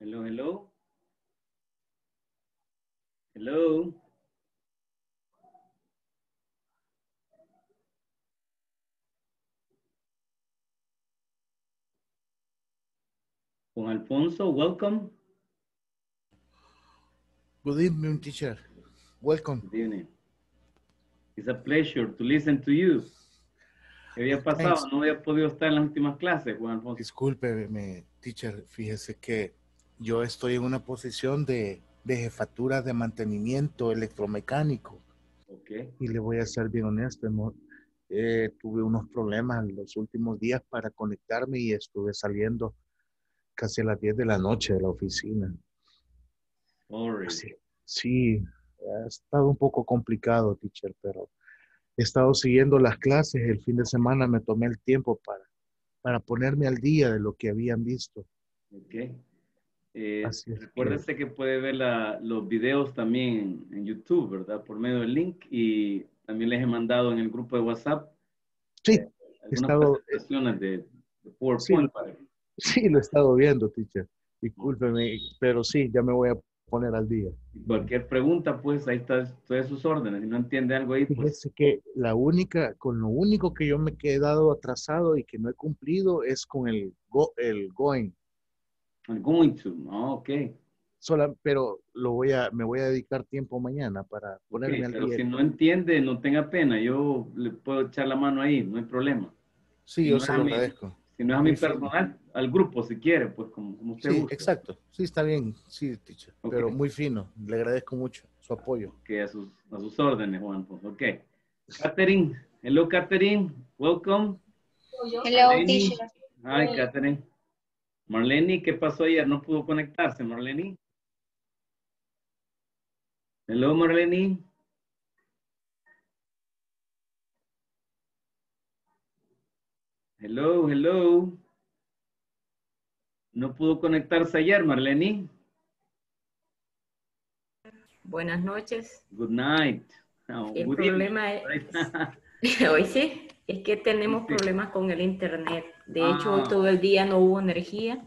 Hello, hello. Hello. Juan Alfonso, welcome. Good evening, teacher. Welcome. Good evening. It's a pleasure to listen to you. ¿Qué había pasado? Thanks. No había podido estar en las últimas clases, Juan Alfonso. Discúlpeme, teacher. Fíjese que yo estoy en una posición de, de jefatura de mantenimiento electromecánico Ok. y le voy a ser bien honesto. hemos- eh, tuve unos problemas los últimos días para conectarme y estuve saliendo casi a las 10 de la noche de la oficina. Sorry. Sí, sí, ha estado un poco complicado, teacher, pero he estado siguiendo las clases. El fin de semana me tomé el tiempo para, para ponerme al día de lo que habían visto. Ok. Eh, es que- puede ver la- los videos también en, YouTube, ¿verdad? Por medio del link y también les he mandado en el grupo de WhatsApp Sí, algunas estado- eh, presentaciones de, de PowerPoint. Sí. sí, lo he estado viendo, teacher. Discúlpeme, pero sí, ya me voy a poner al día. cualquier pregunta, pues ahí está, estoy a sus órdenes. Si no entiende algo ahí, pues Fíjese que la única, con lo único que yo me he quedado atrasado y que no he cumplido es con el, go, el going. I'm going to. Ah, ok. Sola, pero lo voy a, me voy a dedicar tiempo mañana para ponerme al pero día. si no entiende, no tenga pena. Yo le puedo echar la mano ahí, no hay problema. Sí, si yo no se lo mí, agradezco. Si no es a mi personal, al grupo si quiere, pues como, como usted Sí, exacto. Sí, está bien. Sí, teacher. Pero muy fino. Le agradezco mucho su apoyo. que a sus, a sus órdenes, Juan. Pues, ok. Catherine. Hello, Catherine. Welcome. Hello, Marlene. teacher. Hi, Catherine. Marlene, ¿qué pasó ayer? No pudo conectarse, Marlene. Hello, Marlene. Hello, hello. No pudo conectarse ayer, Marlene. Buenas noches. Good night. Oh, El good evening, problema es, hoy sí, es que tenemos Sí. problemas con el internet. De hecho, Ah. todo el día no hubo energía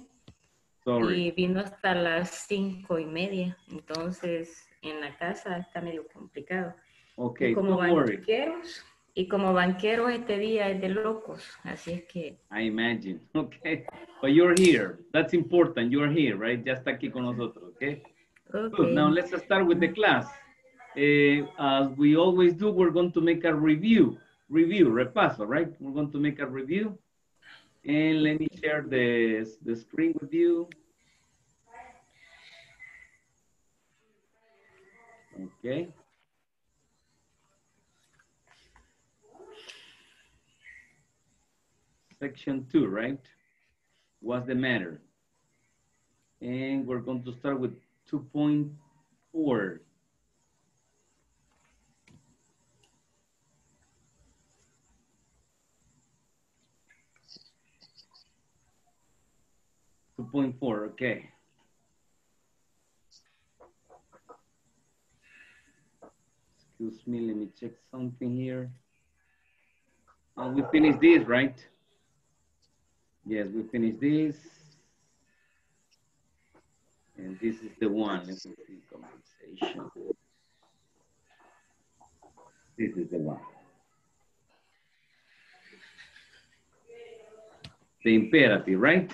Sorry. y vino hasta las cinco y media. Entonces, en la casa está medio complicado. Okay, y como banqueros, y como banqueros este día es de locos. Así es que I imagine. Okay. But you're here. That's important. You're here, right? Ya está aquí con nosotros, okay? ok. Good. Now let's start with the class. Eh, as we always do, we're going to make a review. Review, repaso, right? We're going to make a review. And let me share the, the screen with you. Okay. Section two, right? What's the matter? And we're going to start with 2.4. Two point four, okay. Excuse me, let me check something here. Uh, we finished this, right? Yes, we finished this. And this is the one, let me see, compensation. This is the one. The imperative, right?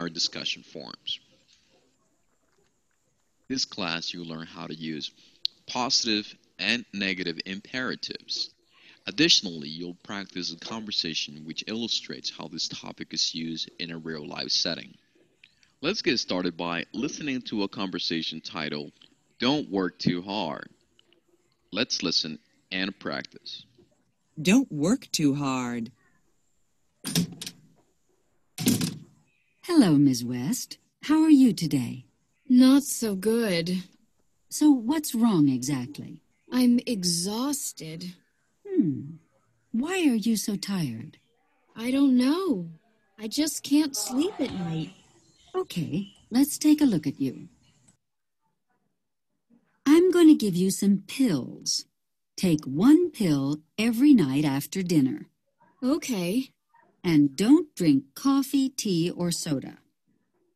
Our discussion forums. This class, you'll learn how to use positive and negative imperatives. Additionally, you'll practice a conversation which illustrates how this topic is used in a real life setting. Let's get started by listening to a conversation titled, Don't Work Too Hard. Let's listen and practice. Don't work too hard. Hello, Ms. West. How are you today? Not so good. So, what's wrong exactly? I'm exhausted. Hmm. Why are you so tired? I don't know. I just can't sleep at night. Okay, let's take a look at you. I'm going to give you some pills. Take one pill every night after dinner. Okay. And don't drink coffee, tea, or soda.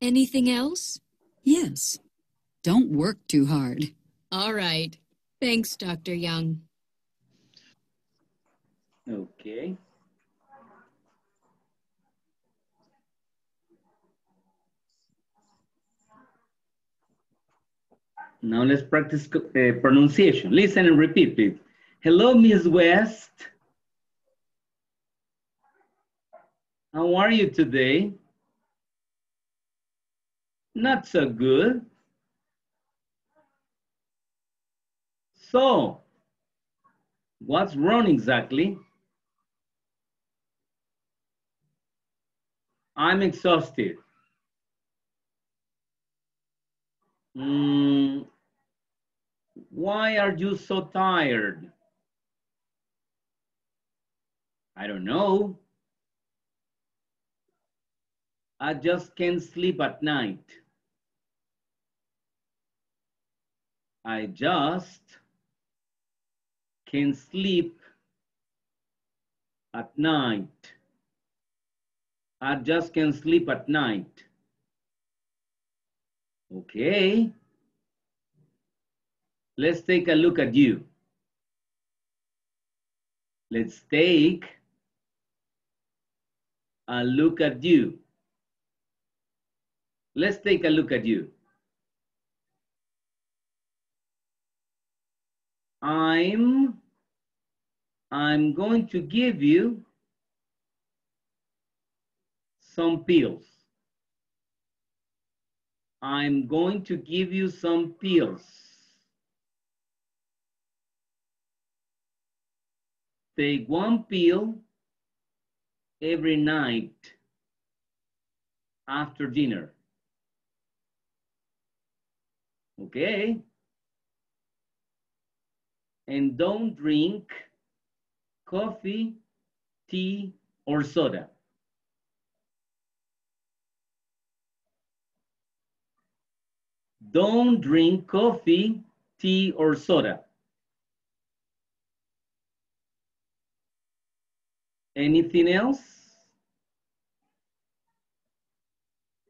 Anything else? Yes. Don't work too hard. All right. Thanks, Dr. Young. Okay. Now let's practice uh, pronunciation. Listen and repeat, please. Hello, Miss West. How are you today? Not so good. So, what's wrong exactly? I'm exhausted. Mm, why are you so tired? I don't know. I just can't sleep at night. I just can't sleep at night. I just can't sleep at night. Okay. Let's take a look at you. Let's take a look at you. Let's take a look at you. I'm I'm going to give you some pills. I'm going to give you some pills. Take one pill every night after dinner. Okay? And don't drink coffee, tea, or soda. Don't drink coffee, tea, or soda. Anything else?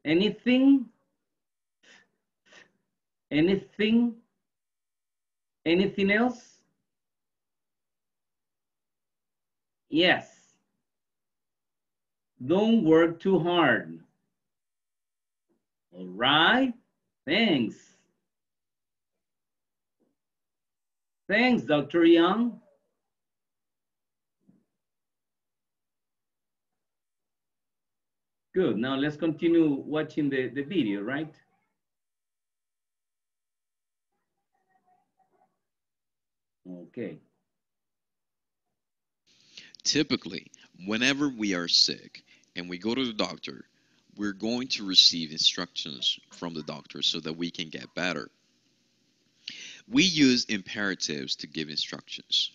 Anything? Anything? Anything else? Yes. Don't work too hard. All right. Thanks. Thanks, Dr. Young. Good. Now let's continue watching the, the video, right? Okay. Typically, whenever we are sick and we go to the doctor, we're going to receive instructions from the doctor so that we can get better. We use imperatives to give instructions.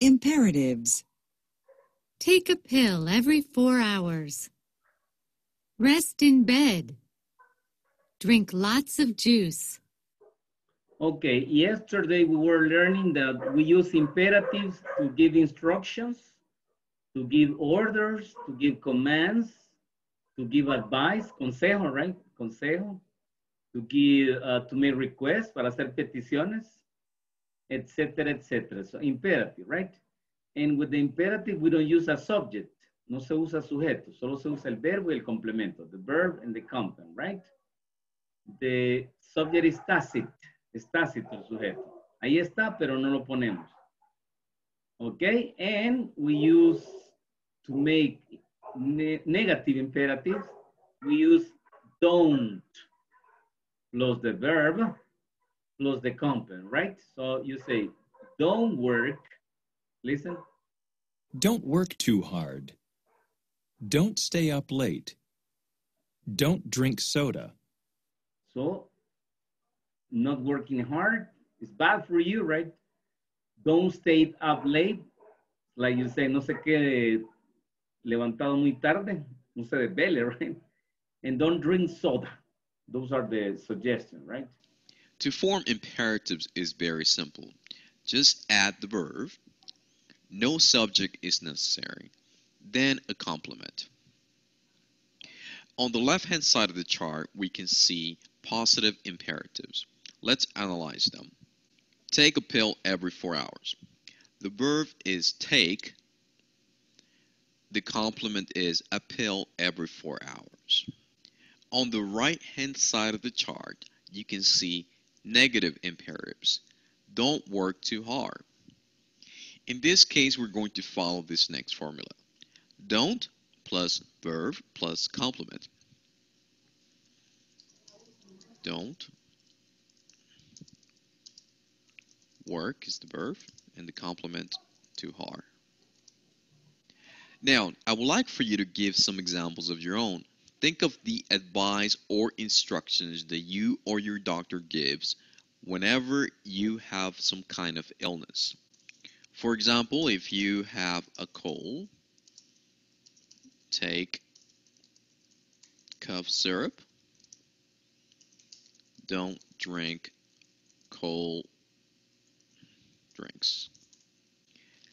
Imperatives. Take a pill every four hours. Rest in bed. Drink lots of juice. Okay, yesterday we were learning that we use imperatives to give instructions, to give orders, to give commands, to give advice, consejo, right? Consejo, to give, uh, to make requests, para hacer peticiones, etcétera, etcétera. So imperative, right? And with the imperative, we don't use a subject. No se usa sujeto, solo se usa el verbo y el complemento, the verb and the complement, right? The subject is tacit, es tácito el sujeto. Ahí está, pero no lo ponemos. Okay, and we use to make ne negative imperatives, we use don't plus the verb plus the complement, right? So you say, don't work, listen, Don't work too hard. Don't stay up late. Don't drink soda. So, not working hard is bad for you, right? Don't stay up late. Like you say, no se quede levantado muy tarde. No se desvele, right? And don't drink soda. Those are the suggestions, right? To form imperatives is very simple. Just add the verb. No subject is necessary. Then a complement. On the left-hand side of the chart, we can see positive imperatives. Let's analyze them. Take a pill every four hours. The verb is take. The complement is a pill every four hours. On the right-hand side of the chart, you can see negative imperatives. Don't work too hard. In this case, we're going to follow this next formula. Don't plus verb plus complement. Don't work is the verb and the complement to hard. Now, I would like for you to give some examples of your own. Think of the advice or instructions that you or your doctor gives whenever you have some kind of illness. For example, if you have a cold, take cough syrup. Don't drink cold drinks.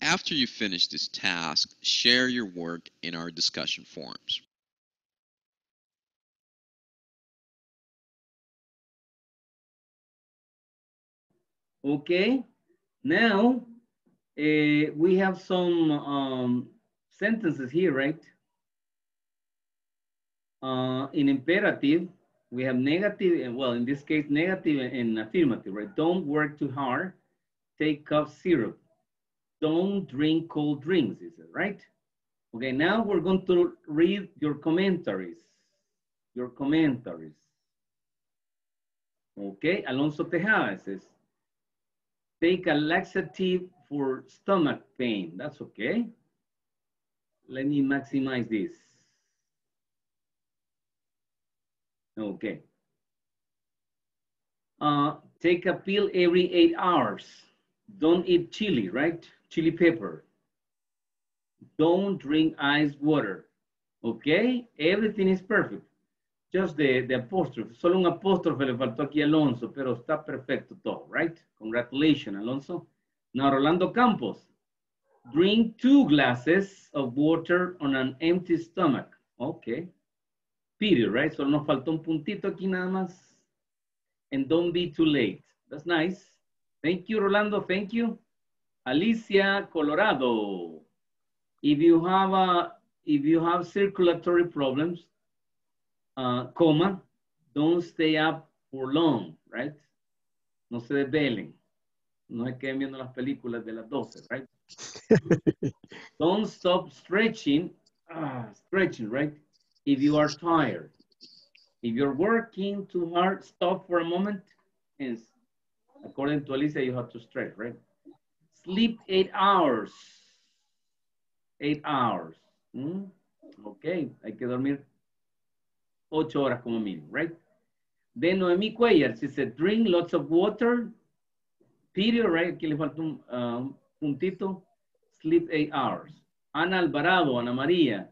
After you finish this task, share your work in our discussion forums. Okay, now uh, we have some um, sentences here, right? Uh, in imperative, we have negative, well, in this case, negative and affirmative, right? Don't work too hard. Take cough syrup. Don't drink cold drinks, is it right? Okay, now we're going to read your commentaries. Your commentaries. Okay, Alonso Tejada says, take a laxative for stomach pain. That's okay. Let me maximize this. Okay. Uh, take a pill every eight hours. Don't eat chili, right? Chili pepper. Don't drink ice water. Okay? Everything is perfect. Just the, the apostrophe. Solo un apóstrofe le faltó aquí a Alonso, pero está perfecto todo, right? Congratulations, Alonso. Now, Rolando Campos. Drink two glasses of water on an empty stomach. Okay. Period, right? Solo nos faltó un puntito aquí nada más. And don't be too late. That's nice. Thank you, Rolando. Thank you. Alicia Colorado. If you have a, if you have circulatory problems, uh, comma, don't stay up for long, right? No se desvelen. No se queden viendo las películas de las 12, right? don't stop stretching, ah, stretching, right? If you are tired. If you're working too hard, stop for a moment. And according to Alicia, you have to stretch, right? Sleep eight hours. Eight hours. ¿Mm? Ok, hay que dormir ocho horas como mínimo, right? Then Noemi Cuellar, she said, drink lots of water, period, right? Aquí le falta un um, puntito. Sleep eight hours. Ana Alvarado, Ana María,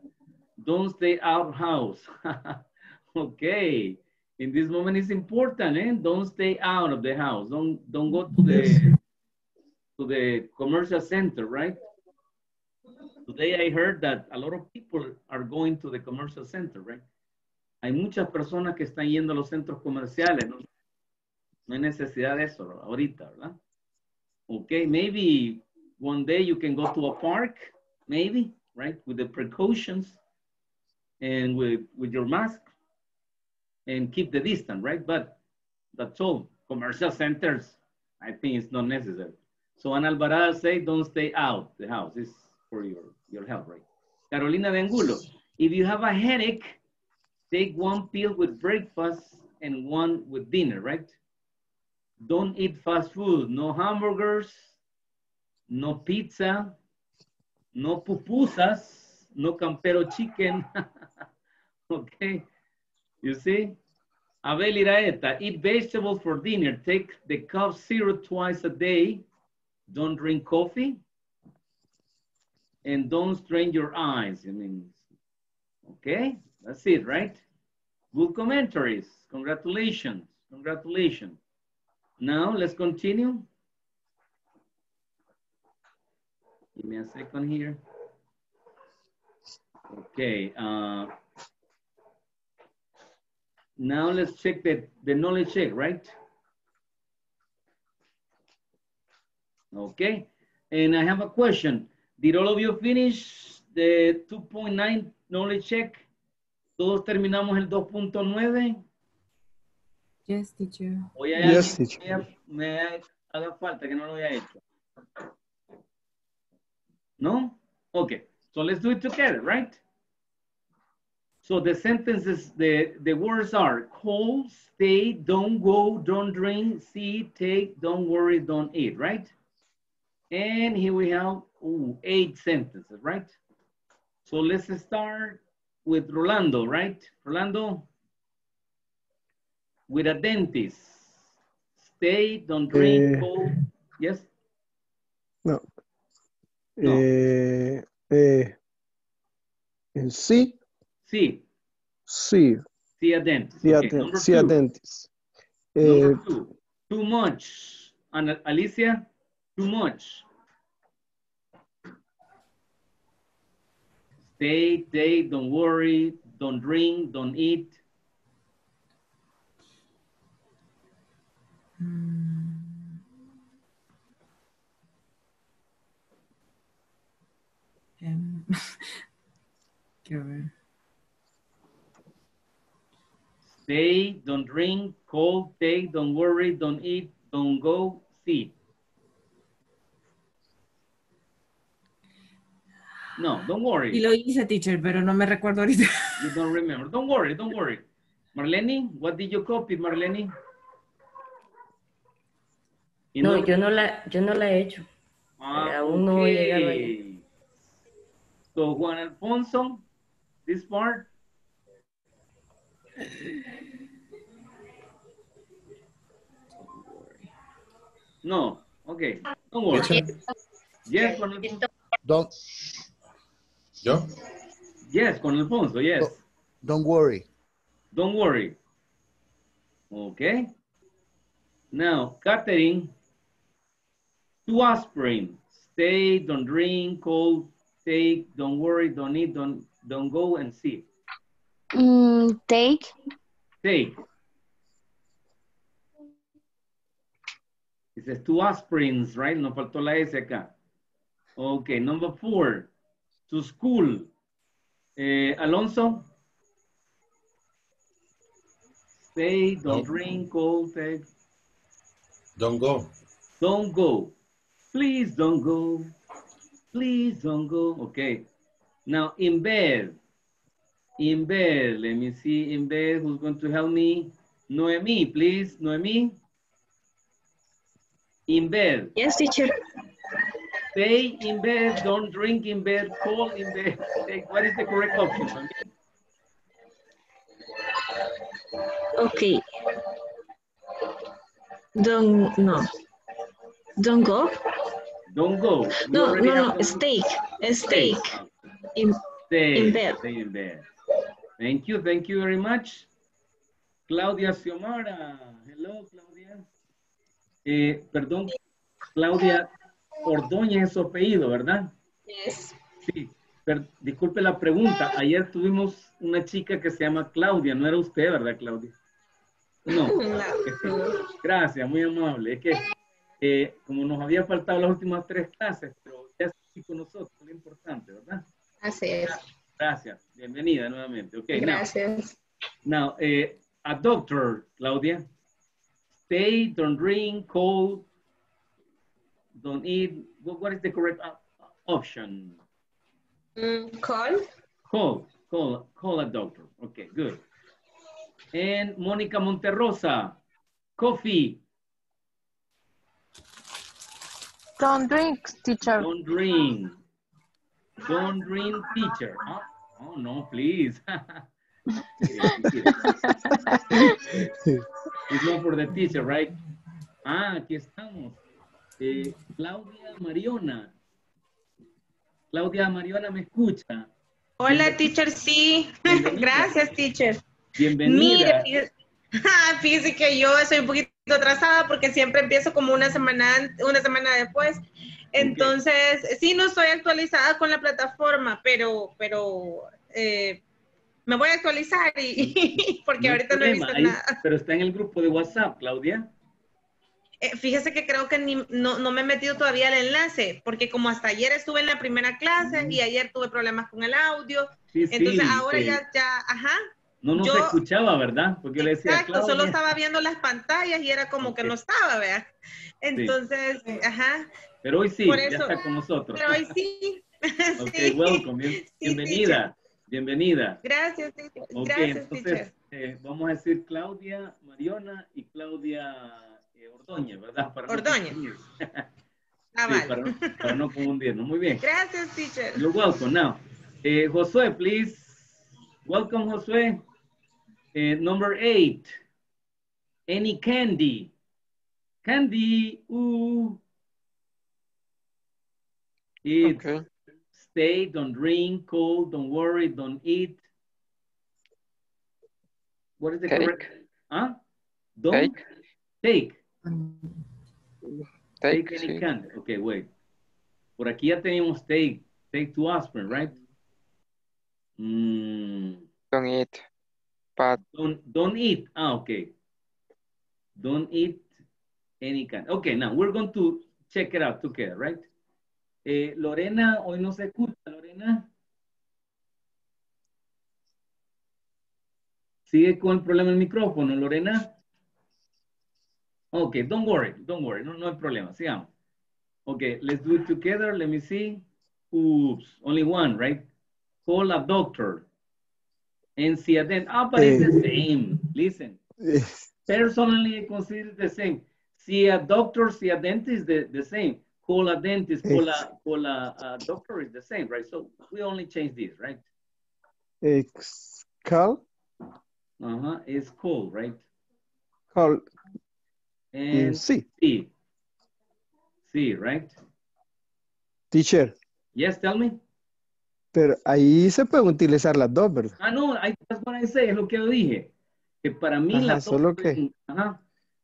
don't stay out house. okay. In this moment it's important, eh? Don't stay out of the house. Don't don't go to the to the commercial center, right? Today I heard that a lot of people are going to the commercial center, right? Hay muchas personas que están yendo a los centros comerciales, ¿no? No hay necesidad de eso ahorita, ¿verdad? Okay, maybe one day you can go to a park, maybe, right? With the precautions and with, with your mask and keep the distance, right? But that's all. Commercial centers, I think it's not necessary. So Ana Alvarado say, don't stay out the house. It's for your, your health, right? Carolina de Angulo, if you have a headache, take one pill with breakfast and one with dinner, right? Don't eat fast food. No hamburgers, no pizza, no pupusas, no campero chicken. okay, you see? Abel Iraheta, eat vegetables for dinner. Take the cough syrup twice a day. Don't drink coffee. And don't strain your eyes. I mean, okay, that's it, right? Good commentaries. Congratulations. Congratulations. Now let's continue. Give me a second here. Okay. Uh, Now let's check the, the knowledge check, right? Okay, and I have a question. Did all of you finish the 2.9 knowledge check? ¿Todos terminamos el 2.9? Yes, teacher. ¿O ya Yes, teacher. me, me haga falta que no lo haya hecho? No? Okay, so let's do it together, right? So the sentences, the, the words are call, stay, don't go, don't drink, see, take, don't worry, don't eat, right? And here we have ooh, eight sentences, right? So let's start with Rolando, right? Rolando, with a dentist. Stay, don't drink, eh. go. Yes? No. No. Sí, Sí, sí, see a dentist. sí, a, Okay, den- number sí a two. dentist. Eh, two, too much. And Alicia, too much. Stay, stay, don't worry, don't drink, don't eat. Em, quiero ver. Stay, don't drink, cold, take, don't worry, don't eat, don't go, see. No, don't worry. Y lo hice, teacher, pero no me recuerdo ahorita. You don't remember. Don't worry, don't worry. Marlene, what did you copy, Marlene? You No, know- yo no la, yo no la he hecho. Ah, aún no he llegado okay. So Juan Alfonso, this part. No, okay, don't worry. Yes, Juan Alfonso. Don't, ¿Yo? Yes, Juan Alfonso, yes. don't worry. Don't worry. Okay. Now, Catherine, two aspirin. Stay, don't drink, cold, take, don't worry, don't eat, don't, don't go and see. Mm, take, Take. It says two aspirins, right? No faltó la S acá. Okay, number four. To school. Eh, Alonso? Stay, don't No. drink, cold, take. Don't go. Don't go. Please don't go. Please don't go. Okay. Now in bed. In bed. Let me see in bed who's going to help me. Noemi, please. Noemi. In bed. yes, teacher. Stay in bed. Don't drink in bed. Call in bed. What is the correct option? Okay. Don't, no. Don't go. Don't go. You No, no, no, steak, Stay. steak. In, Stay In bed. Stay in bed. Thank you. Thank you very much. Claudia Xiomara. Hello, Claudia. Eh, perdón, Claudia Ordóñez es su apellido, ¿verdad? yes. Sí. Disculpe la pregunta. Ayer tuvimos una chica que se llama Claudia. No era usted, ¿verdad, Claudia? No. Gracias, muy amable. Es que eh, como nos había faltado las últimas tres clases, pero ya está aquí con nosotros, lo importante, ¿verdad? Así es. Gracias. Bienvenida nuevamente. Okay, now- Gracias. Now, eh, a doctor, Claudia. Stay, don't drink, cold, don't eat. What, what is the correct option? Mm, call. Call, call, call a doctor. Okay, good. And Monica Monterrosa, coffee, Don't drink, teacher. don't drink. Don't drink, teacher. Huh? Oh, no, please. It's not for the teacher, right? Ah, aquí estamos. Eh, Claudia Mariona. Claudia Mariona, ¿me escucha? Hola, teacher, sí. Gracias, teacher. Bienvenida. Mire, fíjese- Ah, fíjese que yo estoy un poquito atrasada porque siempre empiezo como una semana, an- una semana después. Entonces, sí, no estoy actualizada con la plataforma, pero, pero eh, Me voy a actualizar y porque ahorita no he visto ahí- nada. Pero está en el grupo de WhatsApp, Claudia. Eh, fíjese que creo que ni- no, no me he metido todavía el enlace, porque como hasta ayer estuve en la primera clase y ayer tuve problemas con el audio, Sí, sí, entonces ahora sí. ya, ya, ajá. No nos yo- escuchaba, ¿verdad? Porque yo le decía, Exacto, solo estaba viendo las pantallas y era como que no estaba, vea. Entonces, ajá. Pero hoy sí, ya está con nosotros. Pero hoy sí. Ok, welcome. bien- bienvenida. Bienvenida. Gracias, teacher. Ok, Gracias, entonces eh, vamos a decir Claudia Mariona y Claudia eh, Ordóñez, ¿verdad? Para no Ordóñez. confundir. Ah, Sí, vale. para, no- para no confundirnos. Muy bien. Gracias, teacher. You're welcome. Now, eh, Josué, please. Welcome, Josué. Eh, number eight. Any candy? Candy. Ooh. It's stay, don't drink, cold, don't worry, don't eat. What is the Cake. correct? Huh? Don't take. Take, Take any sí. candy. Okay, wait. Por aquí ya teníamos take. Take two aspirin, right? Mm, Don't eat. But don't, don't eat. Ah, okay. Don't eat any kind. Okay, now we're going to check it out together, right? Eh, Lorena, hoy no se escucha, Lorena. Sigue con el problema del micrófono, Lorena. Okay, don't worry, don't worry, no, no hay problema, sigamos. Okay, let's do it together. Let me see. Oops, only one, right? Call a doctor. And see a dentist. Ah, but it's the same. Listen, personally, I consider it the same. See a doctor, see a dentist, the, the same. Call a dentist, call a, call a, a doctor is the same, right? So we only change this, right? Ex call, Uh-huh, it's call, right? call, And sí. see. See, right? teacher. Yes, tell me. Pero ahí se pueden utilizar las dos, ¿verdad? Ah, no, I, that's what I say, es lo que yo dije. Que para mí Ajá, las dos solo que- pueden- Ajá.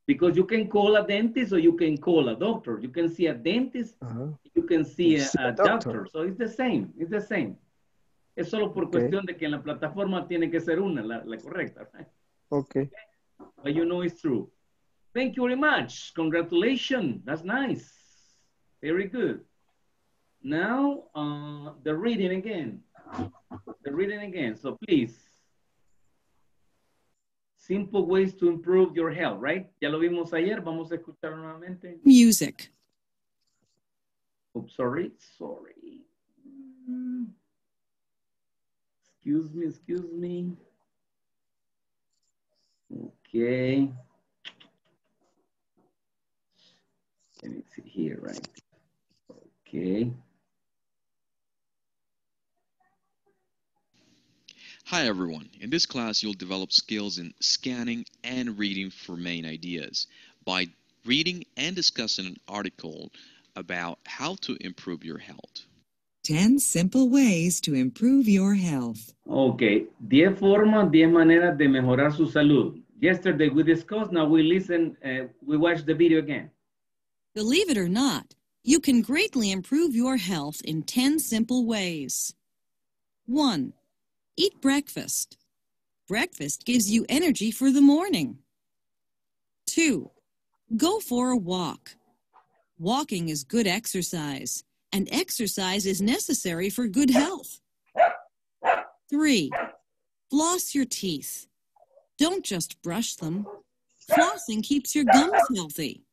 Because you can call a dentist or you can call a doctor. You can see a dentist, Ajá. you can see a, See a a doctor. doctor. So it's the same, it's the same. Es solo por Ok. cuestión de que en la plataforma tiene que ser una, la, la correcta. right? Ok. But you know it's true. Thank you very much. Congratulations. That's nice. Very good. Now, uh, the reading again. The reading again. So please. Simple ways to improve your health, right? Ya lo vimos ayer. Vamos a escuchar nuevamente. Music. Oops, sorry. Sorry. Excuse me, excuse me. Okay. Let me see here, right? Okay. Hi everyone. In this class, you'll develop skills in scanning and reading for main ideas by reading and discussing an article about how to improve your health. 10 simple ways to improve your health. Okay. 10 formas, 10 maneras de mejorar su salud. Yesterday we discussed, now we listen, uh, we watch the video again. Believe it or not, you can greatly improve your health in 10 simple ways. 1. Eat breakfast. Breakfast gives you energy for the morning. 2. Go for a walk. Walking is good exercise, and exercise is necessary for good health. 3. Floss your teeth. Don't just brush them. Flossing keeps your gums healthy.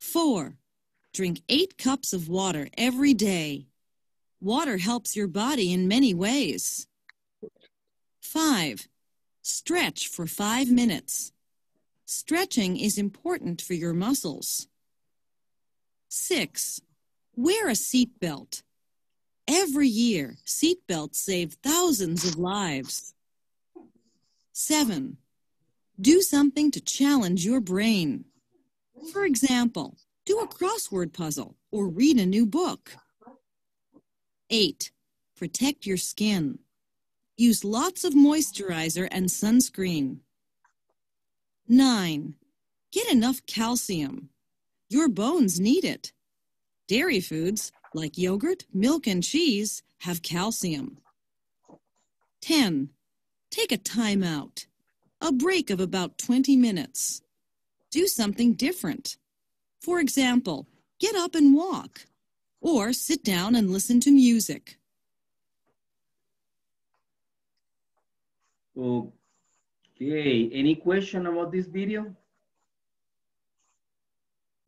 4. Drink 8 cups of water every day. Water helps your body in many ways. 5. Stretch for 5 minutes. Stretching is important for your muscles. 6. Wear a seatbelt. Every year, seatbelts save thousands of lives. 7. Do something to challenge your brain. For example, do a crossword puzzle or read a new book. 8. Protect your skin. Use lots of moisturizer and sunscreen. 9. Get enough calcium. Your bones need it. Dairy foods like yogurt, milk, and cheese have calcium. 10. Take a time out. A break of about 20 minutes. Do something different. For example, get up and walk. Or sit down and listen to music. Okay, any question about this video?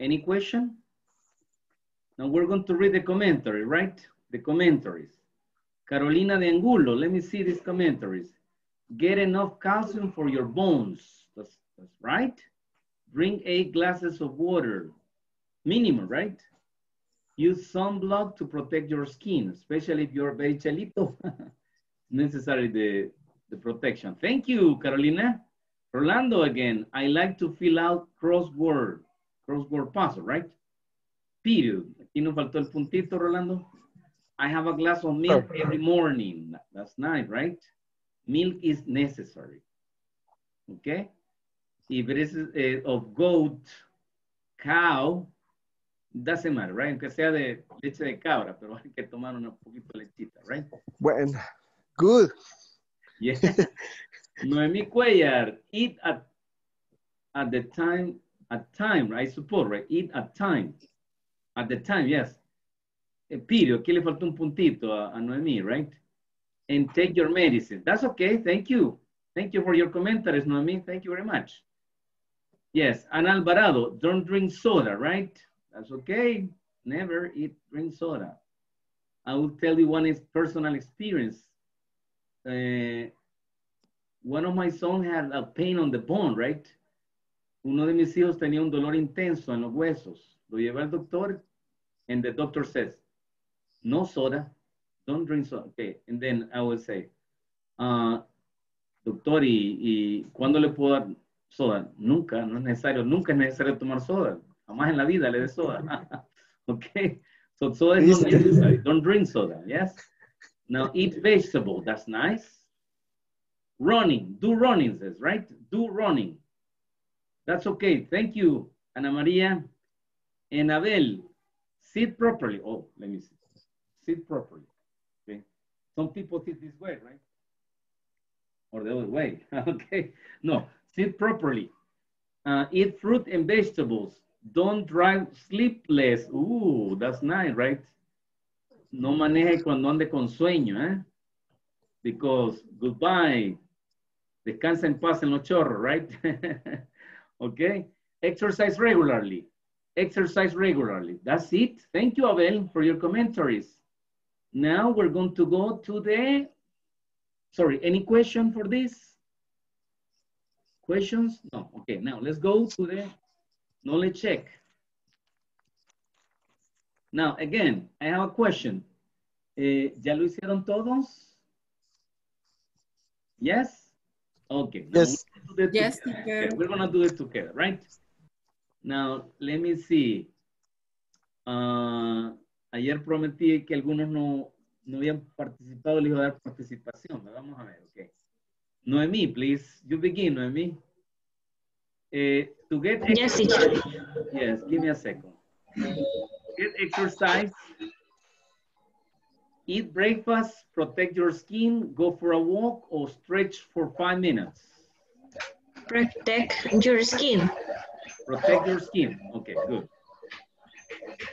Any question? Now we're going to read the commentary, right? The commentaries. Carolina de Angulo, let me see these commentaries. Get enough calcium for your bones. That's, that's right. Drink eight glasses of water. Minimum, right? Use sunblock to protect your skin, especially if you're very chalito. Necessary the, the protection. Thank you, Carolina. Rolando again. I like to fill out crossword, crossword puzzle, right? Period. Aquí nos faltó el puntito, Rolando. I have a glass of milk every morning. That's nice, right? Milk is necessary. Okay? If it is uh, of goat, cow, doesn't matter, right? Aunque sea de leche de cabra, pero hay que tomar un poquito de lechita, right? Bueno, good. Yeah. Noemi Cuellar, eat at, at the time, at time, I suppose, right? Eat at time. At the time, yes. Period. Aquí le faltó un puntito a, a Noemi, right? And take your medicine. That's okay. Thank you. Thank you for your commentaries, Noemi. Thank you very much. Yes, and Alvarado, don't drink soda, right? That's okay. Never eat, drink soda. I will tell you one personal experience. Uh, one of my sons had a pain on the bone, right? Uno de mis hijos tenía un dolor intenso en los huesos. Lo llevé al doctor, and the doctor says, no soda, don't drink soda. Okay, and then I will say, uh, doctor, ¿y, ¿y cuándo le puedo dar soda? Nunca, no es necesario, nunca es necesario tomar soda. Jamás en la vida le dé soda. okay, so soda is not necessary. Don't drink soda, yes? Now eat vegetable, that's nice. Running, do running, says, right? Do running. That's okay, thank you, Ana Maria. And Abel, sit properly. Oh, let me see. Sit properly, okay? Some people sit this way, right? Or the other way, okay? No, sit properly. Uh, eat fruit and vegetables. Don't drive sleepless. Ooh, that's nice, right? No maneje cuando ande con sueño, eh? Because goodbye. Descansa en paz en los chorros, right? okay? Exercise regularly. Exercise regularly. That's it. Thank you, Abel, for your commentaries. Now we're going to go to the, sorry, any question for this? Questions? No, okay, now let's go to the knowledge check. Now, again, I have a question. Eh, ¿Ya lo hicieron todos? Yes? Okay. now Yes. we're gonna do it Yes, together. teacher. Okay, We're gonna do it together, right? Now, let me see. Ah, ayer prometí que algunos no, no habían participado, les iba a dar participación. Vamos a ver, ok. Noemi, please. You begin, Noemi. Eh, to get Yes, exercise- Yes, give me a second. Get exercise. Eat breakfast, protect your skin, go for a walk, or stretch for five minutes. Protect your skin. Protect your skin. Okay, good.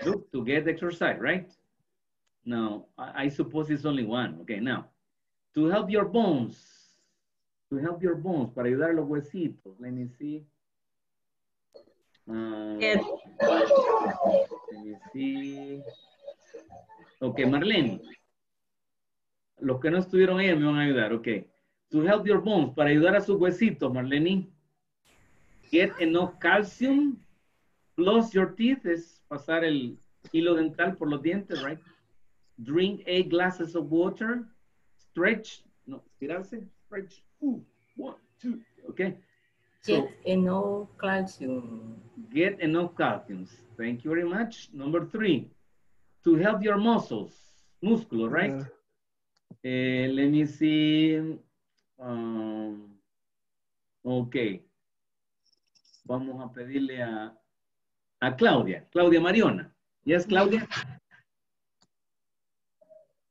Look, to get exercise, right? Now, I, I suppose it's only one. Okay, now, to help your bones, to help your bones, para ayudar los huesitos. Let me see. Uh, Get- let me see. Ok, Marlene. Los que no estuvieron ahí me van a ayudar. Ok. To help your bones, para ayudar a sus huesitos, Marlene. Get enough calcium. Floss your teeth, es pasar el hilo dental por los dientes, right? Drink eight glasses of water. Stretch, no, estirarse. Stretch. Ooh, one, two, So, Get enough calcium. get enough calcium. Thank you very much. Number three, to help your muscles, muscular, right? Eh, let me see. Um, ok. Vamos a pedirle a, a Claudia, Claudia Mariona. Yes, Claudia?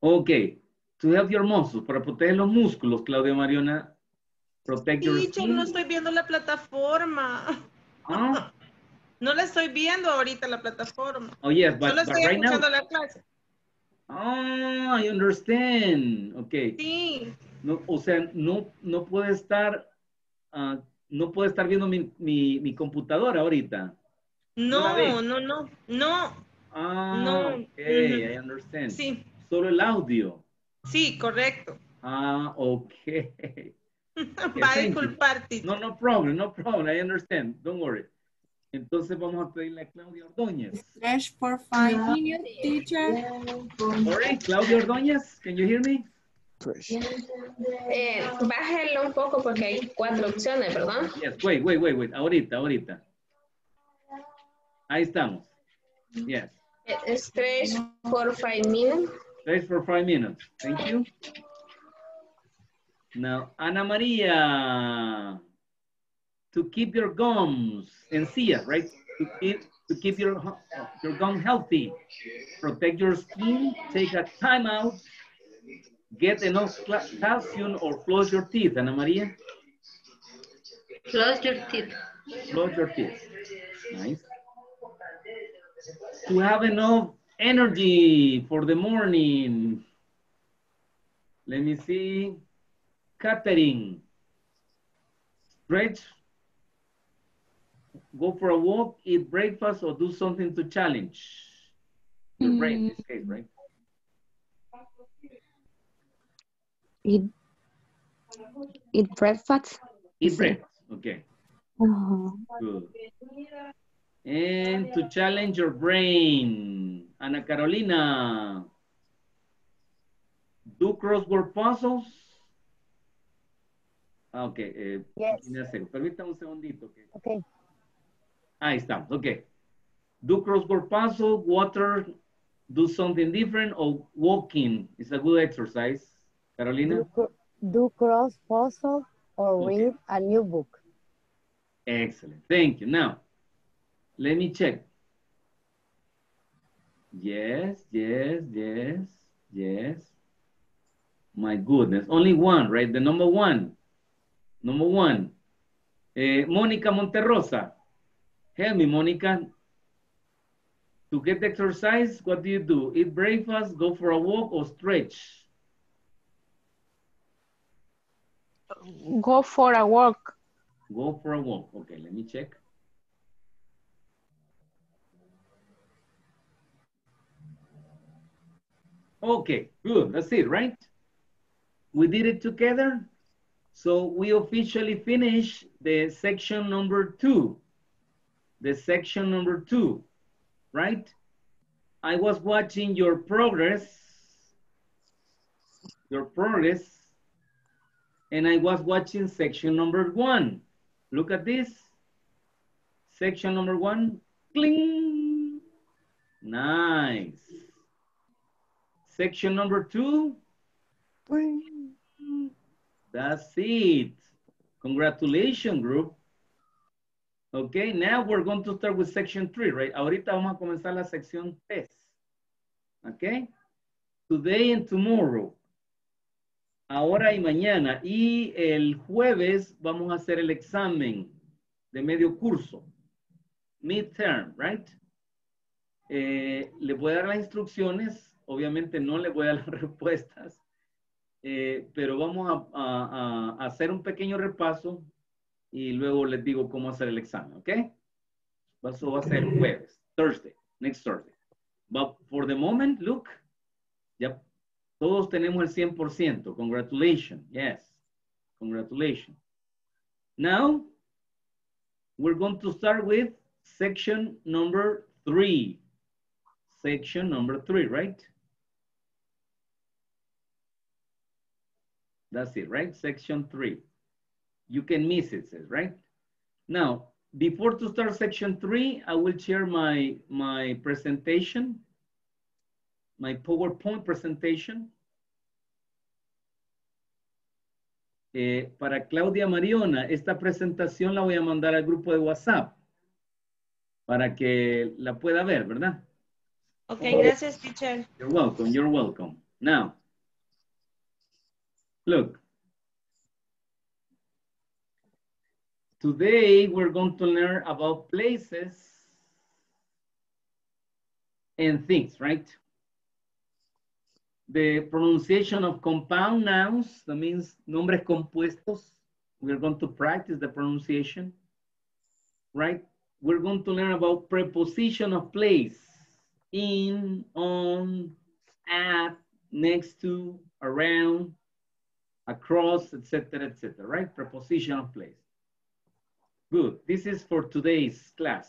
Ok. to help your muscles, para proteger los músculos, Claudia Mariona. Protect your skin. no estoy viendo la plataforma. Ah, No la estoy viendo ahorita la plataforma. Oh, yes, but, Solo but estoy right now. escuchando la clase. Ah, I understand. Okay. Sí. No, o sea, no, no puede estar, ah, no puede estar viendo mi, mi, mi computadora ahorita. No, ¿No no, no. Ah, No. okay, Ujú. I understand. Sí, Solo el audio. sí, correcto. Ah, okay. Va a disculpar. No, no problem, no problem. I understand. Don't worry. Entonces vamos a pedirle a Claudia Ordóñez. Fresh for five minutes, teacher. Sorry, Claudia Ordóñez, can you hear me? Eh, bájelo un poco porque hay cuatro opciones, ¿verdad? Yes, wait, wait, wait, wait. Ahorita, ahorita. Ahí estamos. Yes. Eh, Stretch for five minutes. Stretch for five minutes. Thank you. Now, Ana Maria, to keep your gums, encías, right? To keep, to keep your, your gum healthy, protect your skin, take a time out, get enough calcium or close your teeth, Ana Maria. Close your teeth. Close your teeth. Nice. To have enough energy for the morning. Let me see. Catering. Stretch. Go for a walk, eat breakfast, or do something to challenge your brain in this case, right? Eat, eat breakfast. Eat breakfast. Okay, Uh-huh. good. And to challenge your brain. Ana Carolina. Do crossword puzzles. Ah, Ok, eh, Yes. me permítame un segundito. que- Okay. Ahí estamos, ok. Do crossword puzzle, water, do something different, or walking is a good exercise. Carolina? Do, do cross puzzle or read a new book. Excellent, thank you. Now, let me check. Yes, yes, yes, yes. My goodness, only one, right? The number one. Number one. Eh, Mónica Monterrosa. Help me, Mónica. To get exercise, what do you do? Eat breakfast, go for a walk, or stretch? Go for a walk. Go for a walk. Okay, let me check. Okay, good. That's it, right? We did it together. So we officially finish the section number two. The section number two, right? I was watching your progress, your progress, and I was watching section number one. Look at this. Section number one, cling. Nice. Section number two. That's it. Congratulations, group. Okay, now we're going to start with section three, right? Ahorita vamos a comenzar la sección tres. Okay? Today and tomorrow. Ahora y mañana. Y el jueves vamos a hacer el examen de medio curso. Midterm, right? Eh, le voy a dar las instrucciones. Obviamente no le voy a dar las respuestas. Eh, pero vamos a, a- a hacer un pequeño repaso y luego les digo cómo hacer el examen, ¿ok? Eso va a ser jueves, Thursday, next Thursday. But for the moment, look, ya todos tenemos el 100%. Congratulations, yes, congratulations. Now, we're going to start with section number three. Section number three, right? That's it, right? Section three. You can miss it, says, right? Now, before to start section three, I will share my, my presentation, my PowerPoint presentation. Eh, para Claudia Mariona, esta presentación la voy a mandar al grupo de WhatsApp para que la pueda ver, ¿verdad? Ok, gracias, teacher. You're welcome, you're welcome. Now, Look. Today, we're going to learn about places and things, right? The pronunciation of compound nouns, that means nombres compuestos. We're going to practice the pronunciation, right? We're going to learn about preposition of place, in, on, at, next to, around, across, etc., etc., right? Preposition of place. Good. This is for today's class.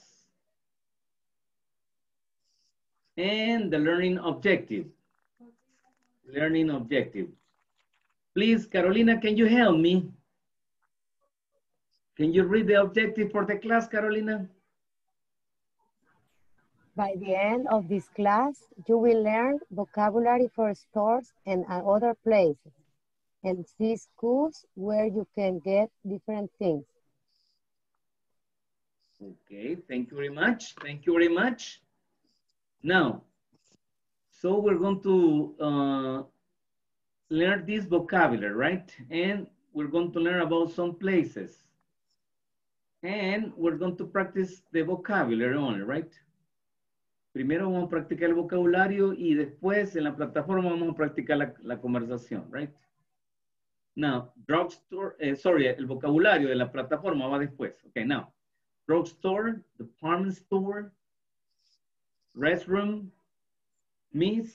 And the learning objective. Learning objective. Please, Carolina, can you help me? Can you read the objective for the class, Carolina? By the end of this class, you will learn vocabulary for stores and other places and see schools where you can get different things. Okay, thank you very much. Thank you very much. Now, so we're going to uh, learn this vocabulary, right? And we're going to learn about some places. And we're going to practice the vocabulary only, right? Primero vamos a practicar el vocabulario y después en la plataforma vamos a practicar la, la conversación, right? Now, drugstore, eh, sorry, el vocabulario de la plataforma va después. Okay, now, drugstore, department store, restroom, miss,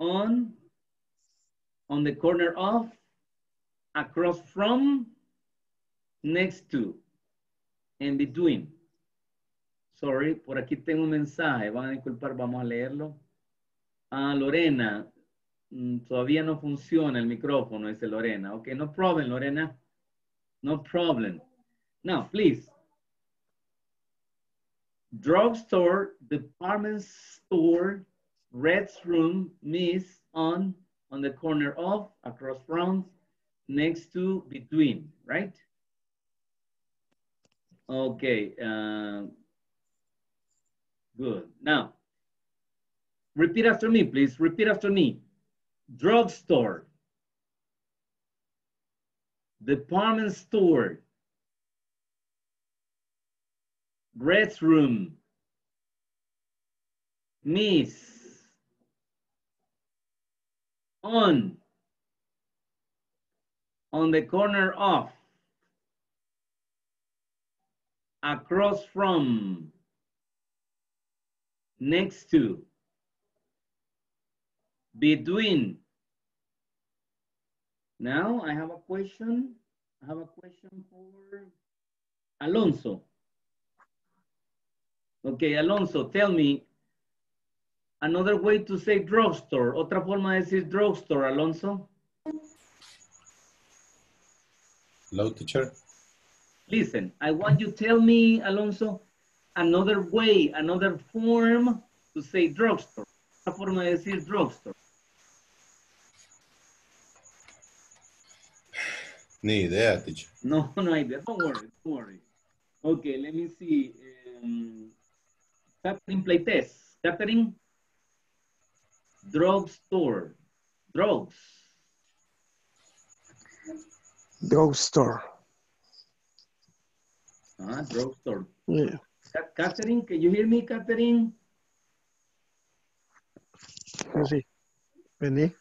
on, on the corner of, across from, next to, in between. Sorry, por aquí tengo un mensaje, van a disculpar, vamos a leerlo. Ah, Lorena, todavía no funciona el micrófono, dice Lorena. Ok, no problem, Lorena. No problem. Now, please. Drugstore, department store, restroom, miss, on, on the corner of, across from, next to, between, right? Okay. Uh, good. Now, repeat after me, please. Repeat after me. Drugstore. Department store. Restroom. Miss. On. On the corner of across from, next to, between. Now I have a question. I have a question for Alonso. Okay, Alonso, tell me another way to say drugstore. Otra forma de decir drugstore, Alonso. Hello, teacher. Listen, I want you to tell me, Alonso, another way, another form to say drugstore. Una forma de decir drugstore. Ni idea, teacher. No, no idea. Don't worry, don't worry. Okay, let me see. Um, Catherine play test. Catherine, drugstore. Drugs. Drugstore. Ah, drugstore. Yeah. Catherine, can you hear me, Catherine? Sí. Vení.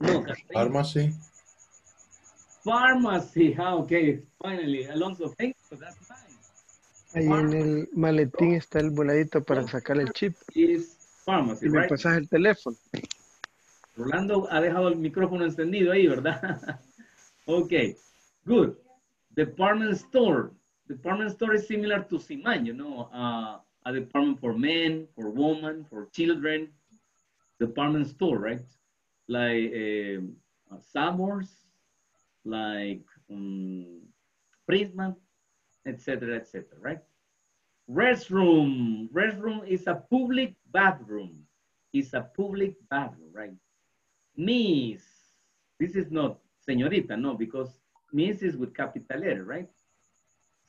No, Catherine. Pharmacy. Pharmacy. Ah, okay. Finally, Alonso, thank you. That's fine. Ahí en el maletín está el voladito para sacar el chip. Is pharmacy, Y me right? pasas el teléfono. Rolando ha dejado el micrófono encendido ahí, ¿verdad? okay, good. Department store. Department store is similar to Siman, you know, uh, a department for men, for women, for children. Department store, right? Like um, uh, like um, Prisma, etc., etc., right? Restroom. Restroom is a public bathroom. It's a public bathroom, right? Miss. This is not señorita, no, because Miss is with capital letter, right?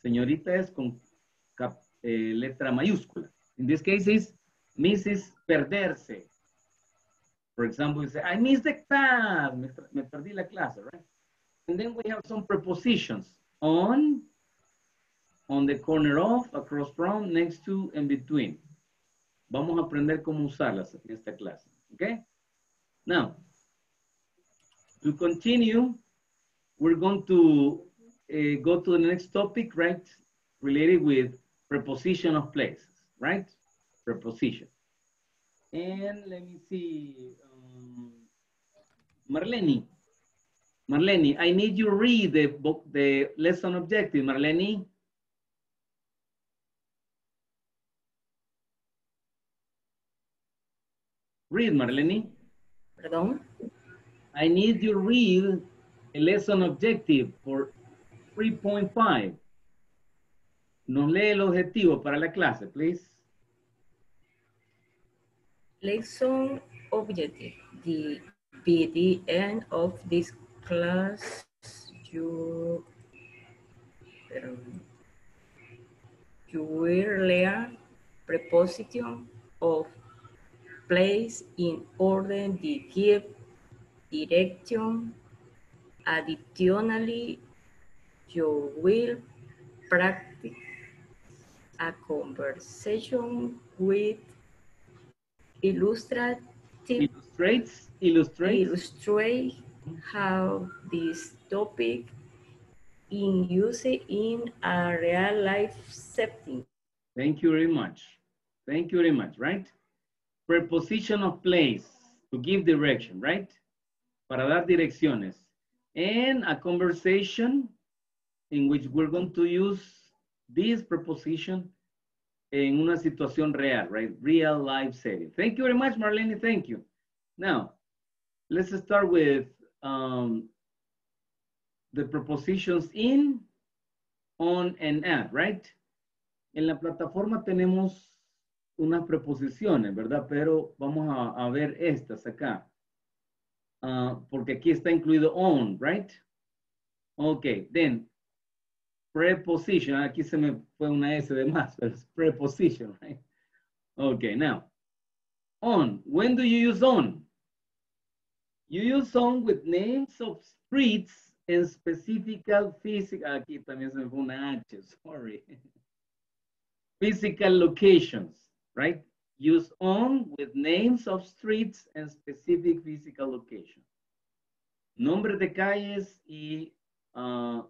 Señorita es con cap- eh, letra mayúscula. In this case is Mrs. Perderse. For example, you say, I missed the class. Me, me perdí la clase, right? And then we have some prepositions. On, on the corner of, across from, next to, and between. Vamos a aprender cómo usarlas en esta clase. Okay? Now, to continue, we're going to uh, go to the next topic, right? Related with preposition of places, right? Preposition. And let me see. Um, Marlene. Marlene, I need you to read the book, the lesson objective, Marlene. Read, Marlene. Perdón. I need you to read a lesson objective for 3.5. Nos lee el objetivo para la clase, please. Lesson objective. The, the end of this class, you, um, you will learn preposition of place in order to give direction. Additionally, you will practice a conversation with illustrative Illustrates, illustrates. illustrate how this topic in use in a real life setting. Thank you very much. Thank you very much, right? Preposition of place, to give direction, right? Para dar direcciones. And a conversation in which we're going to use this preposition en una situación real, right? Real life setting. Thank you very much, Marlene. Thank you. Now, let's start with um, the prepositions in, on, and at, right? En la plataforma tenemos unas preposiciones, ¿verdad? Pero vamos a, ver estas acá. Ah, porque aquí está incluido on, right? Ok, then, preposition. Aquí se me fue una S de más, pero es preposition, right? Okay, now, on. When do you use on? You use on with names of streets and specific physical, aquí también se me fue una H, sorry. Physical locations, right? Use on with names of streets and specific physical locations. Nombres de calles y ah,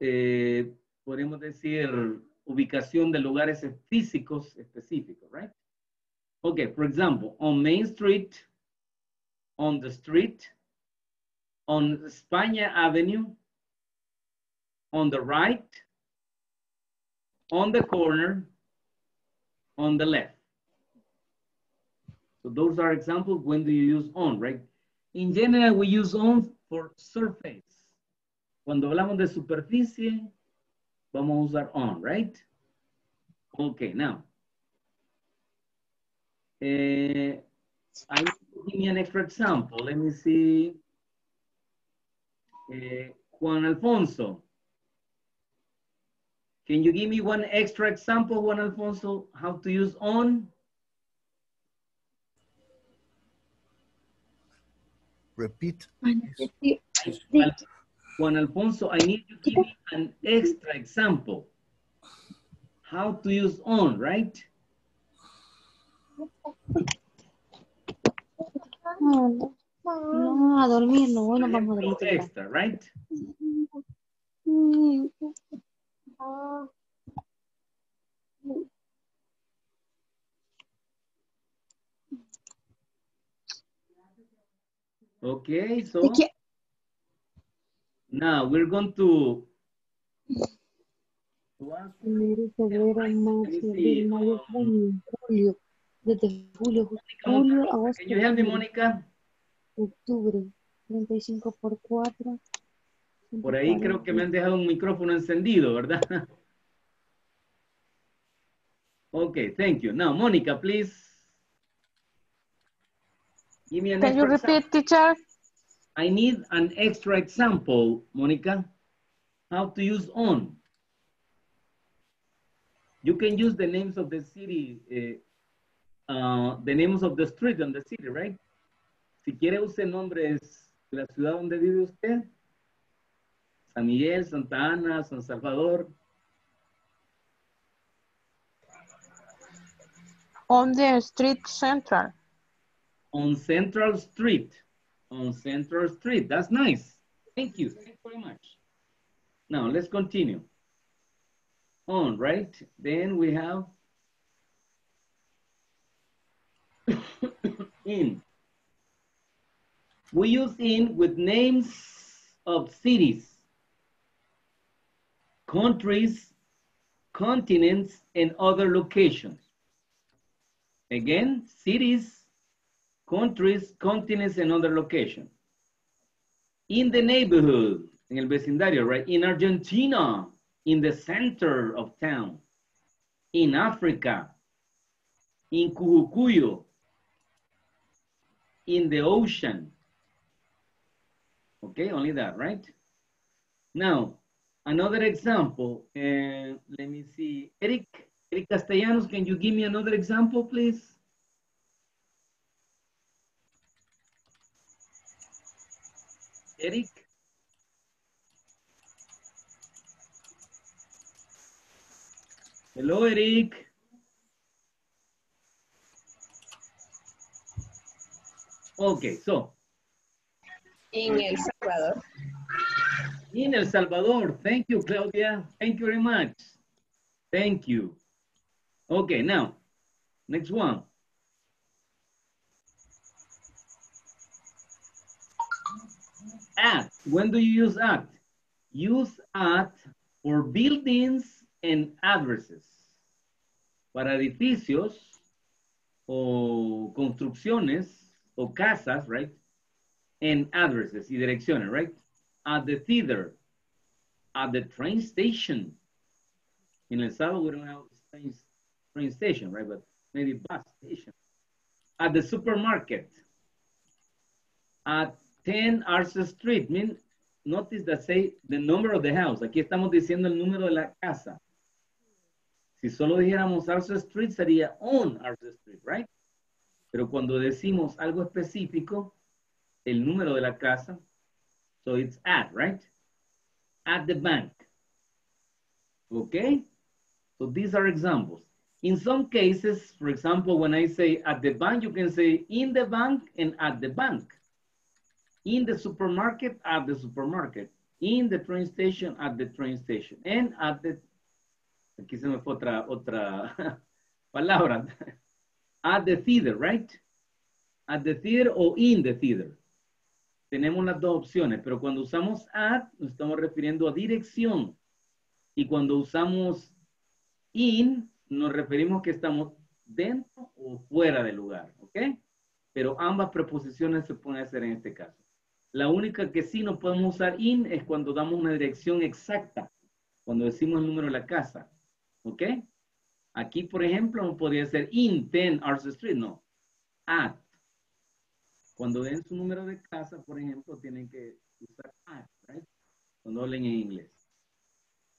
eh, podemos decir ubicación de lugares físicos específicos, right? Okay, for example, on Main Street, on the street, on España Avenue, on the right, on the corner, on the left. So those are examples when do you use on, right? In general, we use on for surface. Cuando hablamos de superficie, vamos a usar on, right? Okay, now. Eh, I give me an extra example. Let me see. Uh, Juan Alfonso. Can you give me one extra example, Juan Alfonso, how to use on? Repeat. Juan Alfonso, I need you to give me an extra example. How to use on, right? No, no, a dormir, no, nos vamos a dormir. Extra, right? Okay, so now we're going to febrero, Desde julio, julio, agosto, help me, Mónica? octubre. 35 por 4. Por ahí creo que me han dejado un micrófono encendido, ¿verdad? Okay, thank you. Now, Mónica, please. Give me an Can you repeat, teacher? I need an extra example, Monica. How to use on. You can use the names of the city, uh, uh, the names of the street and the city, right? Si quiere use nombres de la ciudad donde vive usted. San Miguel, Santa Ana, San Salvador. On the street central. On Central Street. On Central Street. That's nice. Thank you. Thank you very much. Now let's continue. On, right? Then we have in. We use in with names of cities, countries, continents, and other locations. Again, cities, countries, continents, and other locations. In the neighborhood, in el vecindario, right? In Argentina, in the center of town. In Africa, in Cujucuyo, in the ocean. Okay, only that, right? Now, another example, uh, let me see. Eric, Eric Castellanos, can you give me another example, please? Eric? Hello, Eric. Okay, so. En El Salvador. In El Salvador. Thank you, Claudia. Thank you very much. Thank you. Okay, now, next one. At. When do you use at? Use at for buildings and addresses. Para edificios o construcciones o casas, right? And addresses y direcciones, right? At the theater, at the train station. In El Salvador, we don't have train, train station, right? But maybe bus station. At the supermarket. At 10 Arce Street. Mean, notice that say the number of the house. Aquí estamos diciendo el número de la casa. Si solo dijéramos Arce Street, sería on Arce Street, right? Pero cuando decimos algo específico, el número de la casa, so it's at, right? At the bank. Okay? So these are examples. In some cases, for example, when I say at the bank, you can say in the bank and at the bank. In the supermarket, at the supermarket. In the train station, at the train station. And at the, aquí se me fue otra, otra palabra. At the theater, right? At the theater o in the theater. Tenemos las dos opciones, pero cuando usamos at, nos estamos refiriendo a dirección. Y cuando usamos in, nos referimos que estamos dentro o fuera del lugar, ¿ok? Pero ambas preposiciones se pueden hacer en este caso. La única que sí no podemos usar in es cuando damos una dirección exacta, cuando decimos el número de la casa, ¿ok? Aquí, por ejemplo, no podría ser in 10 Arce Street, no. At. Cuando den su número de casa, por ejemplo, tienen que usar at, right? Cuando hablen en inglés.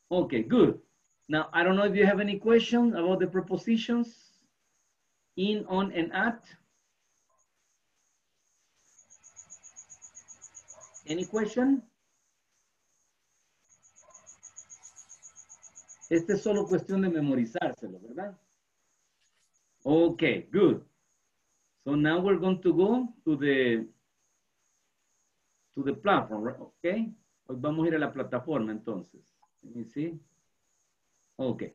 Okay, good. Now, I don't know if you have any questions about the prepositions in, on, and at. Any question? Este es solo cuestión de memorizárselo, ¿verdad? Okay, good. So now we're going to go to the to the platform, right? Hoy vamos a ir a la plataforma entonces. Let me see. Okay.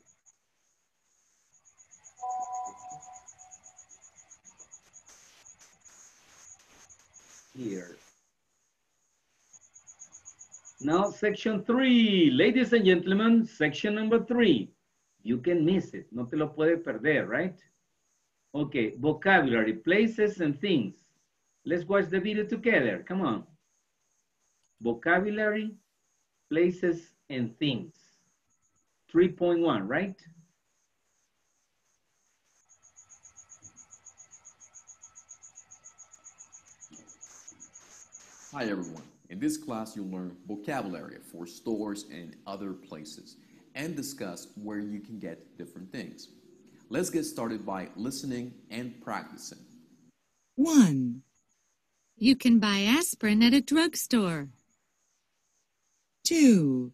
Here. Now, section three, ladies and gentlemen, section number three. You can miss it, no te lo puede perder, right? Okay, vocabulary, places and things. Let's watch the video together, come on. Vocabulary, places and things. 3.1, right? Hi everyone. In this class, you'll learn vocabulary for stores and other places and discuss where you can get different things. Let's get started by listening and practicing. 1, You can buy aspirin at a drugstore. 2,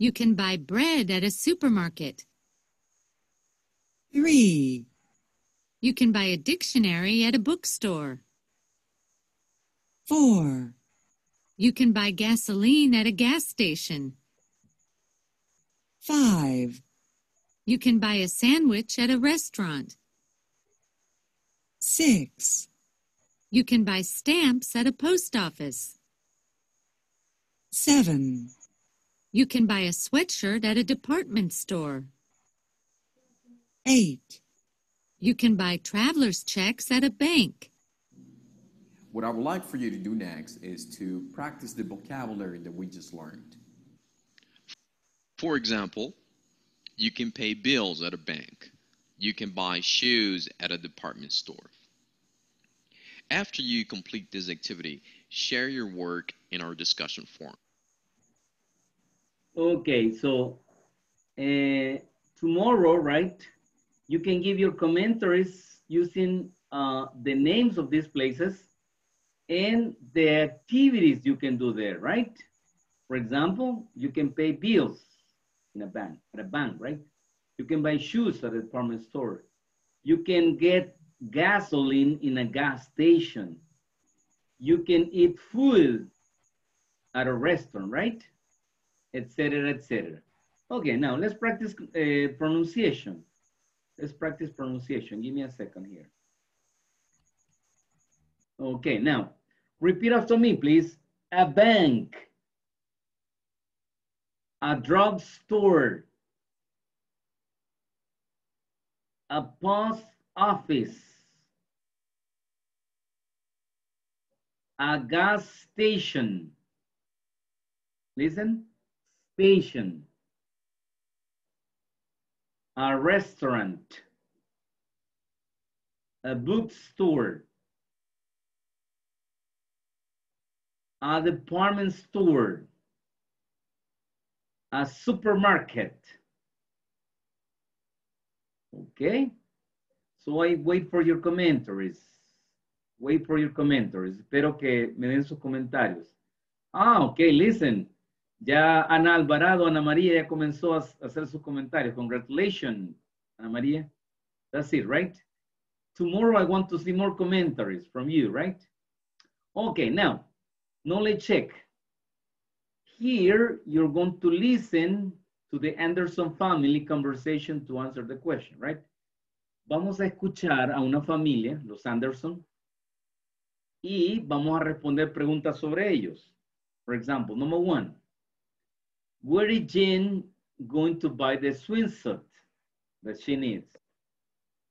You can buy bread at a supermarket. 3, You can buy a dictionary at a bookstore. 4, You can buy gasoline at a gas station. 5, You can buy a sandwich at a restaurant. 6, You can buy stamps at a post office. 7, You can buy a sweatshirt at a department store. 8, You can buy traveler's checks at a bank. What I would like for you to do next is to practice the vocabulary that we just learned. For example, you can pay bills at a bank. You can buy shoes at a department store. After you complete this activity, share your work in our discussion forum. Okay, so uh, tomorrow, right, you can give your commentaries using uh, the names of these places and the activities you can do there, right? For example, you can pay bills in a bank, at a bank, right? You can buy shoes at a department store. You can get gasoline in a gas station. You can eat food at a restaurant, right? Etc. Etc. Okay, now let's practice uh, pronunciation. Let's practice pronunciation. Give me a second here. Okay, now repeat after me, please. A bank, a drugstore, a post office, a gas station. Listen, station, a restaurant, a bookstore, a department store, a supermarket. Okay, so I wait for your commentaries. Wait for your commentaries. Espero que me den sus comentarios. Ah, ok, listen. Ya Ana Alvarado, Ana María ya comenzó a hacer sus comentarios. Congratulations, Ana María. That's it, right? Tomorrow I want to see more commentaries from you, right? Okay, now, knowledge check. Here, you're going to listen to the Anderson family conversation to answer the question, right? Vamos a escuchar a una familia, los Anderson, y vamos a responder preguntas sobre ellos. For example, number one, where is Jen going to buy the swimsuit that she needs?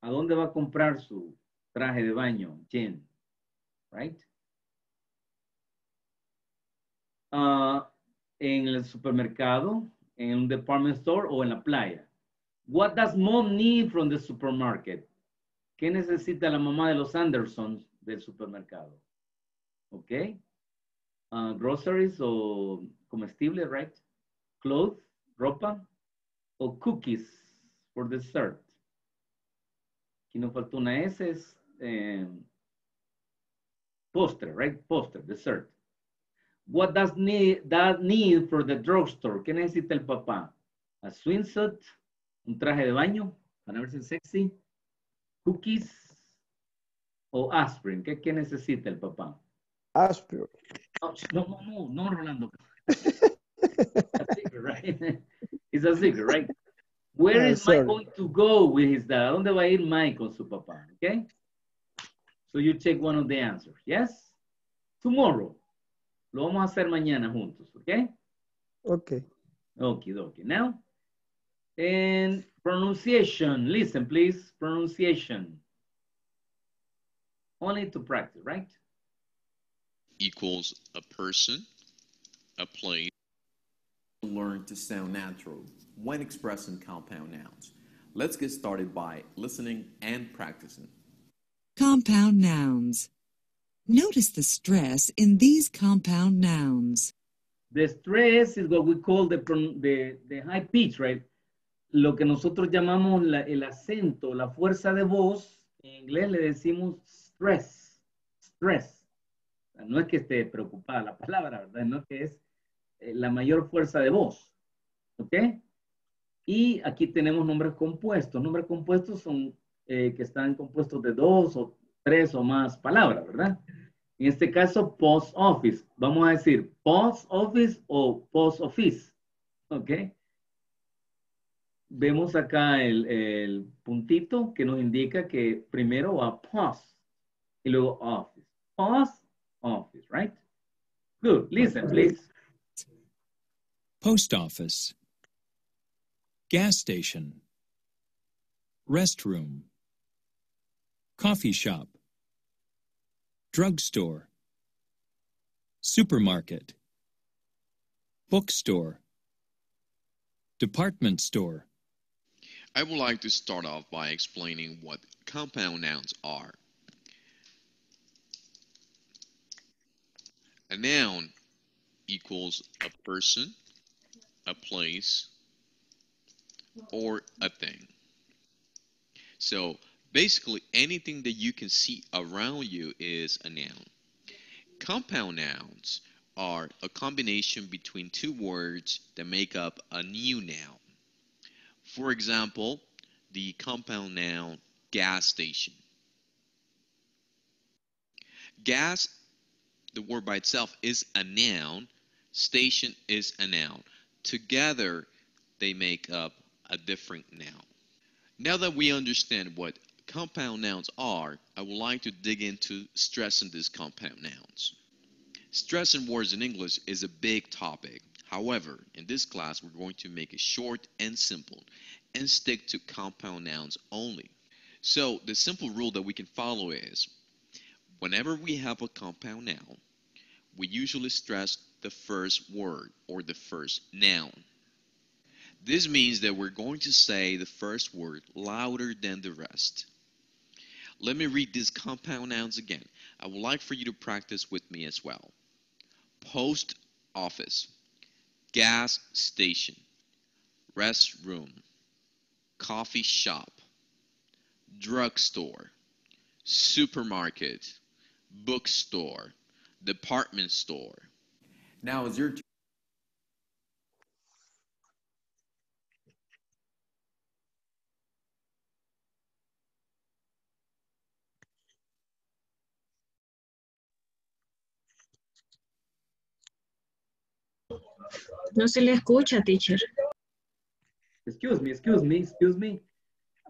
¿A dónde va a comprar su traje de baño, Jen? Right? Uh, en el supermercado, en un department store o en la playa. What does mom need from the supermarket? ¿Qué necesita la mamá de los Andersons del supermercado? ¿Ok? Uh, groceries o comestibles, right? Clothes, ropa, o cookies for dessert. Aquí nos faltó una S, es eh, postre, right? Postre, dessert. What does need, that need for the drugstore? ¿Qué necesita el papá? A swimsuit, un traje de baño para verse sexy, cookies o aspirin. ¿Qué, qué necesita el papá? Aspirin. No, no, no, no, Rolando. It's a secret, right? It's a secret, right? Where Ah, is sorry. Mike going to go with his dad? ¿A dónde va a ir Mike con su papá? Okay? So you take one of the answers, yes? Tomorrow. Lo vamos a hacer mañana juntos, okay? Okay. Okay, okay. Now, and pronunciation. Listen, please. Pronunciation. Only to practice, right? Equals a person, a place, Learn to sound natural when expressing compound nouns. Let's get started by listening and practicing. Compound nouns. Notice the stress in these compound nouns. The stress is what we call the, the, the high pitch, right? lo que nosotros llamamos la- el acento, la fuerza de voz, en inglés le decimos stress, stress. O sea, No es que esté preocupada la palabra, ¿verdad? No que es eh, la mayor fuerza de voz, ¿ok? Y aquí tenemos nombres compuestos. Nombres compuestos son eh, que están compuestos de dos o tres o más palabras, ¿verdad? En este caso, post office. Vamos a decir post office o post office, ¿ok? Vemos acá el, el puntito que nos indica que primero va post y luego office. Post office, right? Good. Listen, please. Post office. Gas station. Restroom. Coffee shop. Drugstore. Supermarket. Bookstore. Department store. I would like to start off by explaining what compound nouns are. A noun equals a person, a place, or a thing. So basically anything that you can see around you is a noun. Compound nouns are a combination between two words that make up a new noun. For example, the compound noun gas station. Gas, the word by itself, is a noun. Station is a noun. Together, they make up a different noun. Now that we understand what compound nouns are, I would like to dig into stressing these compound nouns. Stressing words in English is a big topic. However, in this class, we're going to make it short and simple and stick to compound nouns only. So the simple rule that we can follow is whenever we have a compound noun, we usually stress the first word or the first noun. This means that we're going to say the first word louder than the rest. Let me read these compound nouns again. I would like for you to practice with me as well. Post office, gas station, restroom, coffee shop, drugstore, supermarket, bookstore, department store. Now is your No se le escucha, teacher. Excuse me, excuse me, excuse me.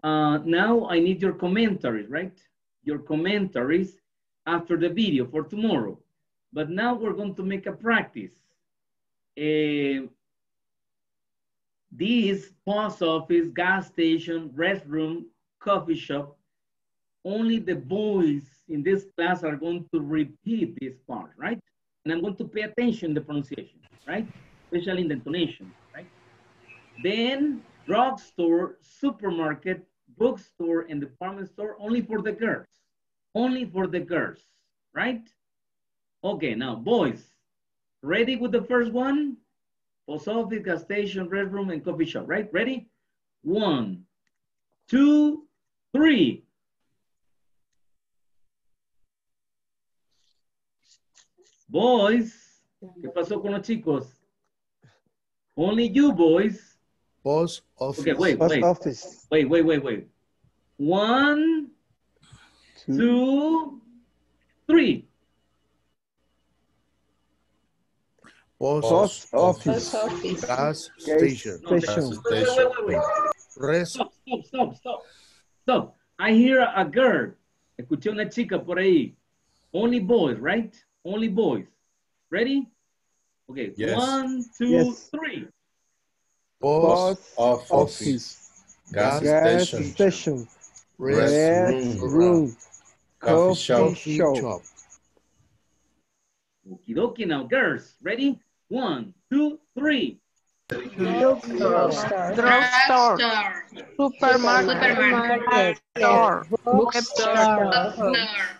Uh, now I need your commentaries, right? Your commentaries after the video for tomorrow. But now we're going to make a practice. Eh, this post office, gas station, restroom, coffee shop, only the boys in this class are going to repeat this part, right? And I'm going to pay attention to the pronunciation, right? Especially in the intonation, right? Then drugstore, supermarket, bookstore, and department store only for the girls. Only for the girls, right? Okay, now boys, ready with the first one? Post office, gas station, restroom, and coffee shop, right? Ready? One, two, three. Boys, ¿qué pasó con los chicos? Only you boys. Post office. Okay, wait, Post wait. office. Wait, wait, wait, wait. One, two, three. Post, Post office. office. Gas Gas station. station. Wait, wait, wait, wait, wait. Stop, stop, stop, stop. Stop. I hear a girl. Escuché una chica por ahí. Only boys, right? Only boys. Ready? Okay. Yes. One, two, Yes. three. post Office. Office. Gas Gas station. station. Restroom. Restroom. Coffee Coffee shop. coffee shop. shop. Okie dokie now, girls. Ready? One, two, three. Drugstore. Drugstore. Supermarket. Supermarket. Store. Bookstore.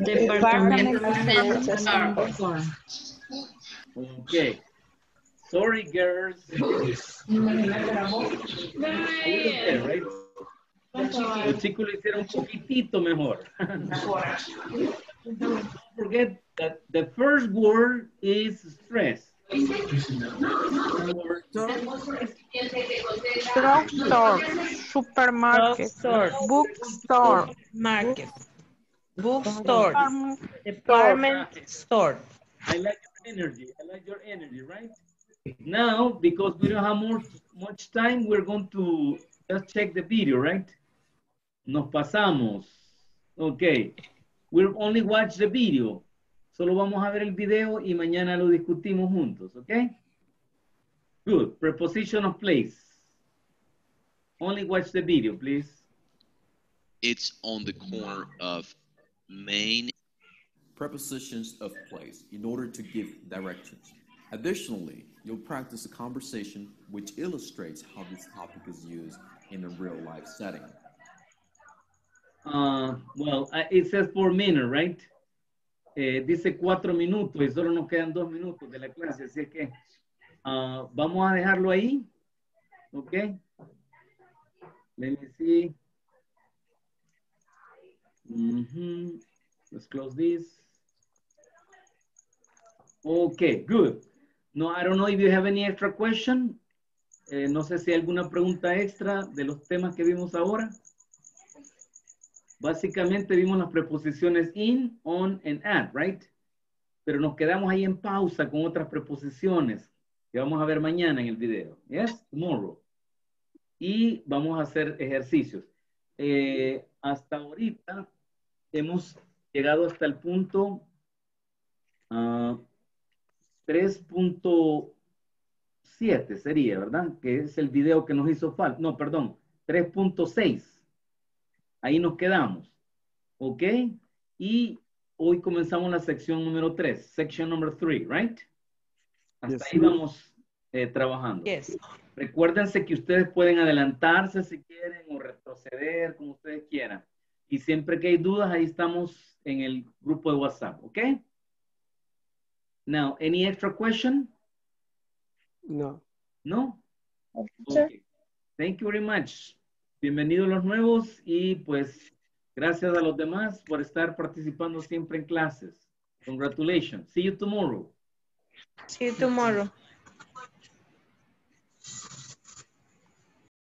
Department store. Okay. Sorry, girls. A little right? Los chicos lo hicieron un poquitito mejor. Don't forget that the first word is stress. Drugstore, supermarket, Drugstore. bookstore, Market. Bookstore. Department store. I like your energy. I like your energy, right? Now, because we don't have more, much time, we're going to just check the video, right? Nos pasamos. Okay. We'll only watch the video. Solo vamos a ver el video y mañana lo discutimos juntos, okay? Good. Preposition of place. Only watch the video, please. It's on the corner of Main. Prepositions of place in order to give directions. Additionally, you'll practice a conversation which illustrates how this topic is used in a real life setting. Uh, well, uh, it says four minutes, right? Eh, dice cuatro minutos y solo nos quedan dos minutos de la clase, así es que ah, vamos a dejarlo ahí. Let me see. Mhm. Let's close this. Okay, good. No, I don't know if you have any extra question. Eh, no sé si hay alguna pregunta extra de los temas que vimos ahora. Básicamente vimos las preposiciones in, on, and at, right? Pero nos quedamos ahí en pausa con otras preposiciones que vamos a ver mañana en el video. Yes, tomorrow. Y vamos a hacer ejercicios. Eh, hasta ahorita hemos llegado hasta el punto ah, 3.7 sería, ¿verdad? Que es el video que nos hizo falta. No, perdón, 3.6. Ahí nos quedamos. ¿Ok? Y hoy comenzamos la sección número 3, section number 3, right? Hasta Yes, ahí vamos eh, trabajando. Yes. Recuérdense que ustedes pueden adelantarse si quieren o retroceder, como ustedes quieran. Y siempre que hay dudas, ahí estamos en el grupo de WhatsApp, ¿ok? Now, any extra question? No. No? Okay. Thank you very much. Bienvenidos los nuevos y pues gracias a los demás por estar participando siempre en clases. Congratulations. See you tomorrow. See you tomorrow.